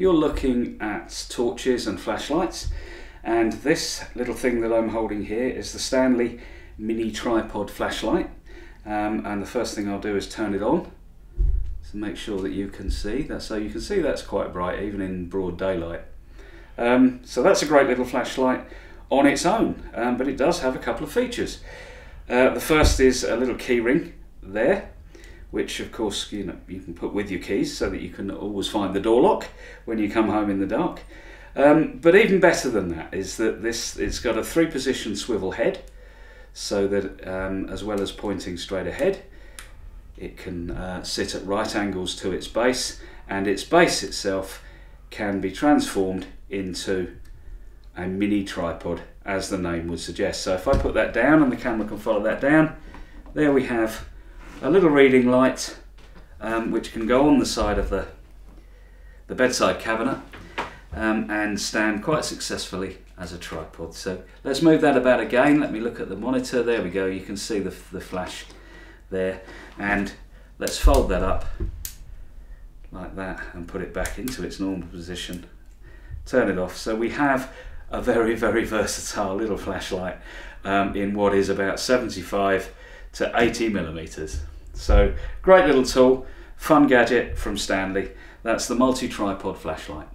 you're looking at torches and flashlights and this little thing that I'm holding here is the Stanley mini tripod flashlight. Um, and the first thing I'll do is turn it on to make sure that you can see that. So you can see that's quite bright even in broad daylight. Um, so that's a great little flashlight on its own um, but it does have a couple of features. Uh, the first is a little key ring there which of course you know you can put with your keys so that you can always find the door lock when you come home in the dark. Um, but even better than that is that this it's got a three position swivel head so that um, as well as pointing straight ahead it can uh, sit at right angles to its base and its base itself can be transformed into a mini tripod as the name would suggest. So if I put that down and the camera can follow that down, there we have a little reading light um, which can go on the side of the, the bedside cabinet um, and stand quite successfully as a tripod. So let's move that about again. Let me look at the monitor. There we go. You can see the, the flash there. And let's fold that up like that and put it back into its normal position. Turn it off. So we have a very, very versatile little flashlight um, in what is about 75 to 80 millimeters. So great little tool, fun gadget from Stanley. That's the multi-tripod flashlight.